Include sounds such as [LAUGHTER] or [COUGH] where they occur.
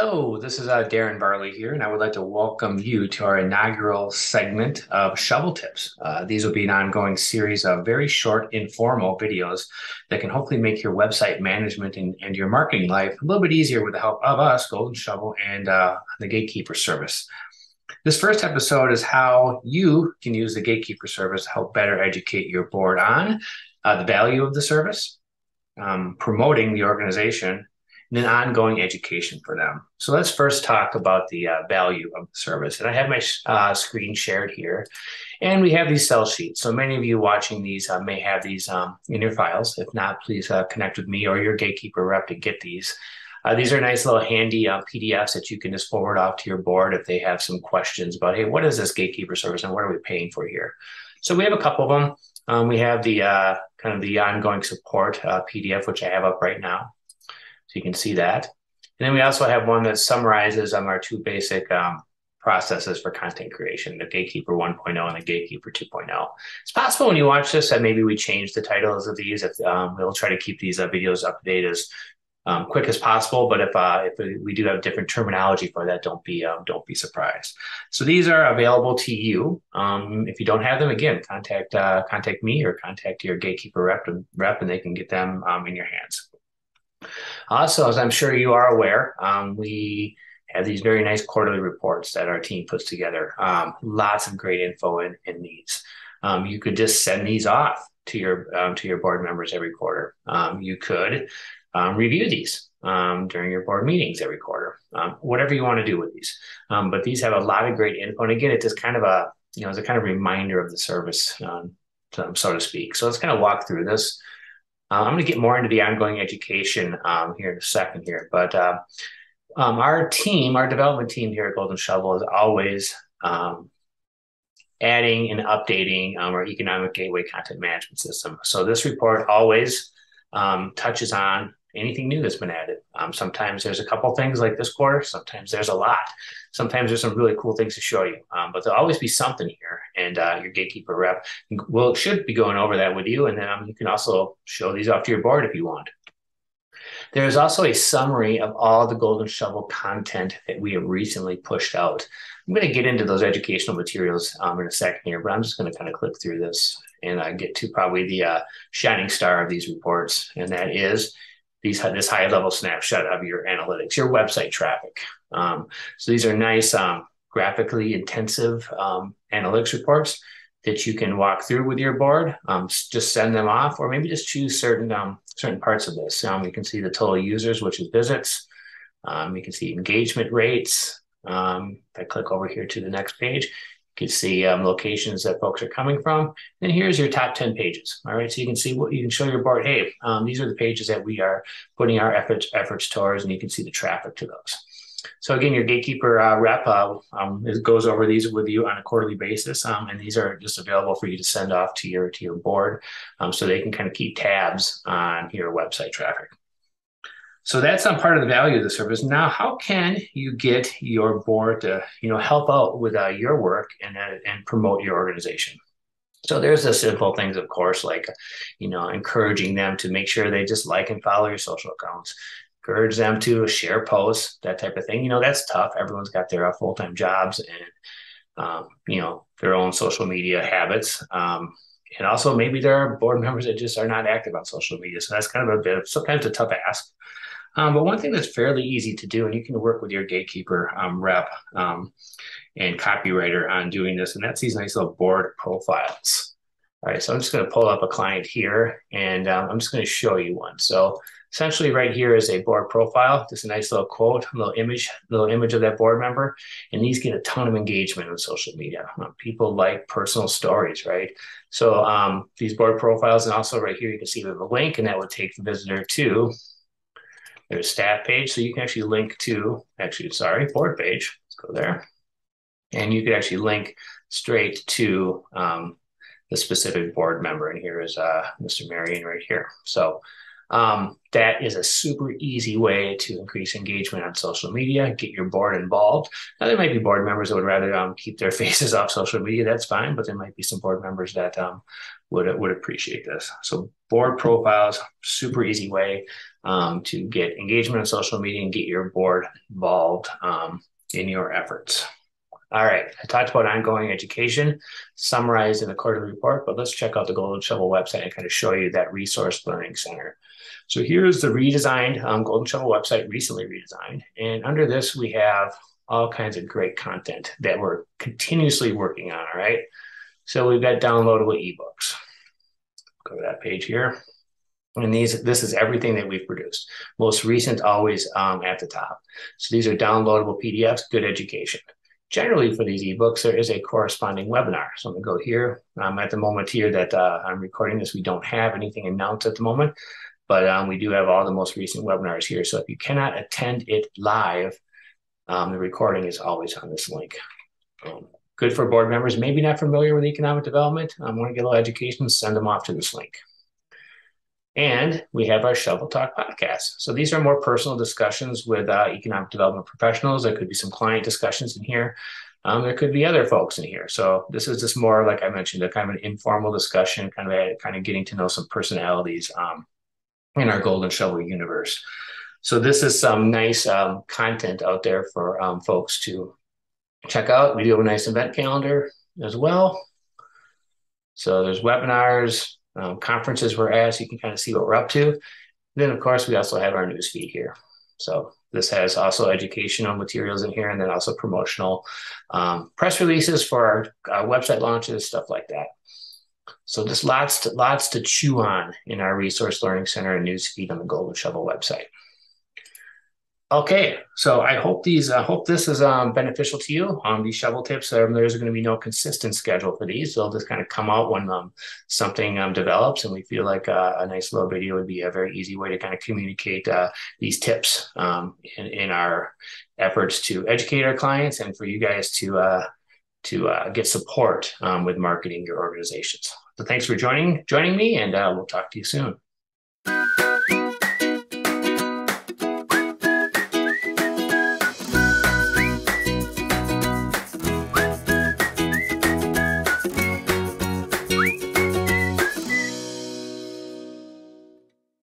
Hello, this is uh, Darren Barley here, and I would like to welcome you to our inaugural segment of Shovel Tips. Uh, these will be an ongoing series of very short, informal videos that can hopefully make your website management and, and your marketing life a little bit easier with the help of us, Golden Shovel, and uh, the Gatekeeper service. This first episode is how you can use the Gatekeeper service to help better educate your board on uh, the value of the service, um, promoting the organization, and an ongoing education for them. So let's first talk about the uh, value of the service. And I have my uh, screen shared here, and we have these sell sheets. So many of you watching these uh, may have these um, in your files. If not, please uh, connect with me or your gatekeeper rep to get these. Uh, these are nice little handy uh, PDFs that you can just forward off to your board if they have some questions about, hey, what is this gatekeeper service and what are we paying for here? So we have a couple of them. Um, we have the kind of the ongoing support PDF, which I have up right now. So you can see that. And then we also have one that summarizes um, our two basic um, processes for content creation, the Gatekeeper 1.0 and the Gatekeeper 2.0. It's possible when you watch this that maybe we change the titles of these. If um, we'll try to keep these uh, videos up to date as um, quick as possible. But if uh, if we do have different terminology for that, don't be um, don't be surprised. So these are available to you. Um, if you don't have them, again, contact uh, contact me or contact your gatekeeper rep, rep and they can get them um, in your hands. Also, as I'm sure you are aware, um, we have these very nice quarterly reports that our team puts together. Um, lots of great info in, in these. Um, you could just send these off to your um, to your board members every quarter. Um, you could um, review these during your board meetings every quarter. whatever you want to do with these, but these have a lot of great info. And again, it's just kind of a you know it's a kind of reminder of the service, so to speak. So let's kind of walk through this. Uh, I'm going to get more into the ongoing education um, here in a second here, but uh, um, our team, our development team here at Golden Shovel is always um, adding and updating um, our economic gateway content management system. So this report always um, touches on anything new that's been added. Um, sometimes there's a couple things like this quarter. Sometimes there's a lot. Sometimes there's some really cool things to show you. Um, but there'll always be something here, and uh, your gatekeeper rep will should be going over that with you. And then um, you can also show these off to your board if you want. There is also a summary of all the Golden Shovel content that we have recently pushed out. I'm going to get into those educational materials um, in a second here, but I'm just going to kind of click through this and uh, get to probably the uh, shining star of these reports, and that is these this high level snapshot of your analytics, your website traffic. Um, so these are nice um, graphically intensive um, analytics reports that you can walk through with your board. Um, just send them off, or maybe just choose certain um, certain parts of this. Um, you can see the total users, which is visits. you can see engagement rates. if I click over here to the next page, you can see um, locations that folks are coming from. And here's your top 10 pages. All right. So you can see what you can show your board. Hey, um, these are the pages that we are putting our efforts, efforts towards, and you can see the traffic to those. So again, your gatekeeper uh, rep uh, um, goes over these with you on a quarterly basis, um, and these are just available for you to send off to your to your board, um, so they can kind of keep tabs on your website traffic. So that's on part of the value of the service. Now, how can you get your board to, you know, help out with uh, your work and uh, and promote your organization? So there's the simple things, of course, like, you know, encouraging them to make sure they just like and follow your social accounts, encourage them to share posts, that type of thing. You know, that's tough. Everyone's got their uh, full time jobs and, um, you know, their own social media habits. Um, and also maybe there are board members that just are not active on social media. So that's kind of a bit of sometimes a tough ask. Um, but one thing that's fairly easy to do, and you can work with your gatekeeper um, rep um, and copywriter on doing this, and that's these nice little board profiles. All right, so I'm just going to pull up a client here, and um, I'm just going to show you one. So essentially, right here is a board profile. Just a nice little quote, a little image, little image of that board member, and these get a ton of engagement on social media. Um, people like personal stories, right? So um, these board profiles, and also right here, you can see a link, and that would take the visitor to there's stat page. So you can actually link to, actually, sorry, board page. Let's go there. And you could actually link straight to um, the specific board member. And here is uh, Mr. Marion right here. So um, that is a super easy way to increase engagement on social media, get your board involved. Now, there might be board members that would rather um, keep their [LAUGHS] faces off social media. That's fine, but there might be some board members that um, would would appreciate this. So board profiles, super easy way um, to get engagement on social media and get your board involved um, in your efforts. All right, I talked about ongoing education summarized in the quarterly report, but let's check out the Golden Shovel website and kind of show you that resource learning center. So here's the redesigned um, Golden Shovel website, recently redesigned. And under this, we have all kinds of great content that we're continuously working on, all right? So we've got downloadable ebooks. Go to that page here. And these, this is everything that we've produced. Most recent, always um, at the top. So these are downloadable PDFs, good education. Generally, for these ebooks, there is a corresponding webinar. So I'm going to go here. Um, at the moment here that uh, I'm recording this, we don't have anything announced at the moment, but um, we do have all the most recent webinars here. So if you cannot attend it live, um, the recording is always on this link. Um, good for board members, maybe not familiar with economic development. Um, want to get a little education, send them off to this link. And we have our Shovel Talk podcast. So these are more personal discussions with uh, economic development professionals. There could be some client discussions in here. Um, there could be other folks in here. So this is just more, like I mentioned, a kind of an informal discussion, kind of a, kind of getting to know some personalities um, in our Golden Shovel universe. So this is some nice um, content out there for um, folks to check out. We do have a nice event calendar as well. So there's webinars, um, conferences we're at, so you can kind of see what we're up to. then, of course, we also have our news feed here. So this has also educational materials in here, and then also promotional um, press releases for our, our, website launches, stuff like that. So just lots to, lots to chew on in our Resource Learning Center and news feed on the Golden Shovel website. Okay, so I hope these, I hope this is um, beneficial to you. Um, these shovel tips, um, there's going to be no consistent schedule for these. They'll just kind of come out when um, something um, develops, and we feel like uh, a nice little video would be a very easy way to kind of communicate uh, these tips um, in, in, our efforts to educate our clients and for you guys to uh, to uh, get support um, with marketing your organizations. So thanks for joining joining me, and uh, we'll talk to you soon.